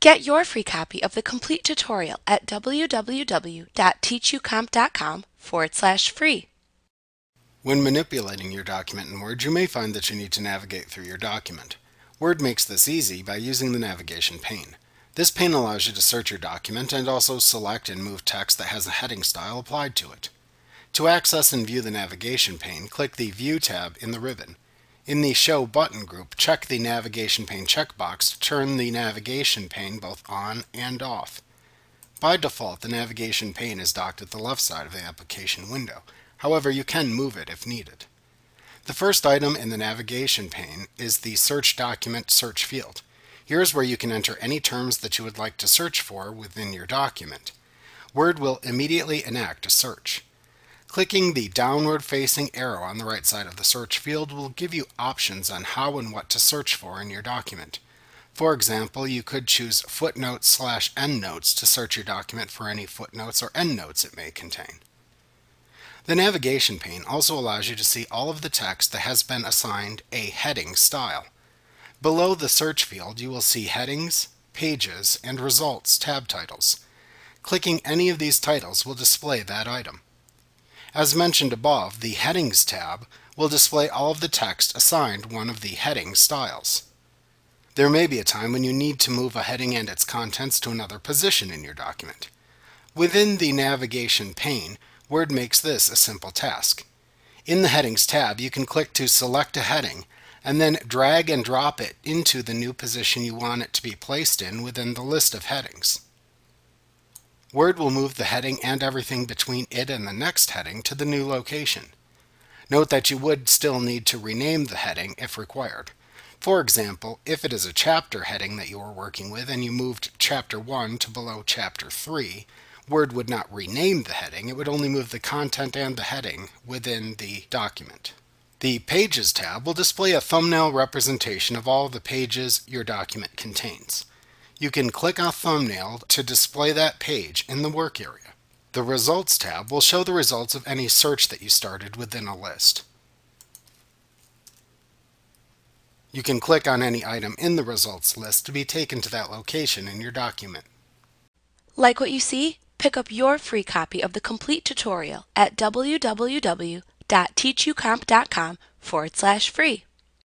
Get your free copy of the complete tutorial at www.teachucomp.com forward slash free. When manipulating your document in Word, you may find that you need to navigate through your document. Word makes this easy by using the navigation pane. This pane allows you to search your document and also select and move text that has a heading style applied to it. To access and view the navigation pane, click the View tab in the ribbon. In the Show button group, check the Navigation Pane checkbox to turn the navigation pane both on and off. By default, the navigation pane is docked at the left side of the application window. However, you can move it if needed. The first item in the navigation pane is the Search Document search field. Here's where you can enter any terms that you would like to search for within your document. Word will immediately enact a search. Clicking the downward facing arrow on the right side of the search field will give you options on how and what to search for in your document. For example, you could choose footnotes slash endnotes to search your document for any footnotes or endnotes it may contain. The navigation pane also allows you to see all of the text that has been assigned a heading style. Below the search field, you will see headings, pages, and results tab titles. Clicking any of these titles will display that item. As mentioned above, the Headings tab will display all of the text assigned one of the heading styles. There may be a time when you need to move a heading and its contents to another position in your document. Within the navigation pane, Word makes this a simple task. In the Headings tab, you can click to select a heading and then drag and drop it into the new position you want it to be placed in within the list of headings. Word will move the heading and everything between it and the next heading to the new location. Note that you would still need to rename the heading if required. For example, if it is a chapter heading that you are working with and you moved Chapter 1 to below Chapter 3, Word would not rename the heading, it would only move the content and the heading within the document. The Pages tab will display a thumbnail representation of all the pages your document contains. You can click a thumbnail to display that page in the work area. The Results tab will show the results of any search that you started within a list. You can click on any item in the results list to be taken to that location in your document. Like what you see? Pick up your free copy of the complete tutorial at www.teachucomp.com forward slash free.